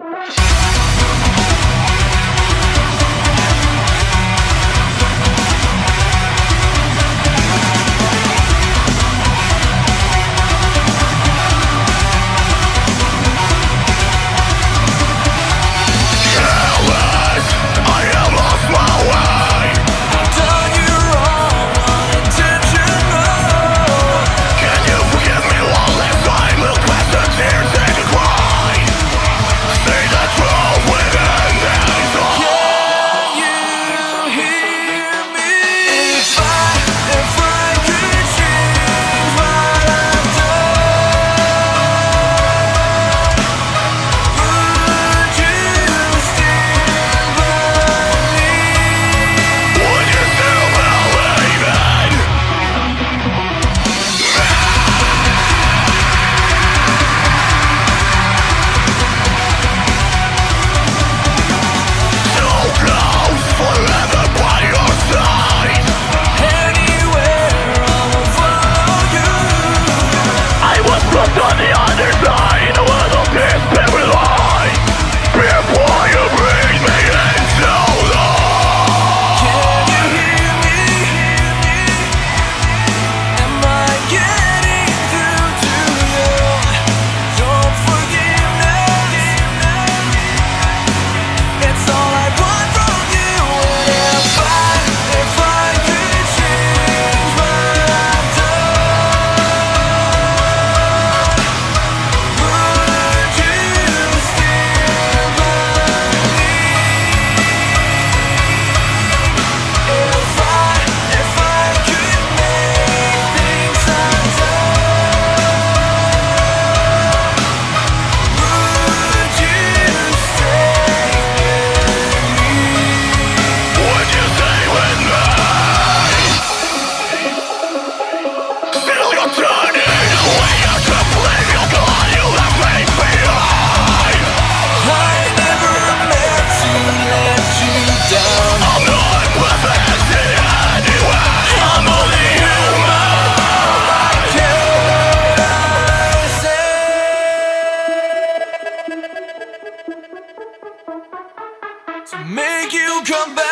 make you come back.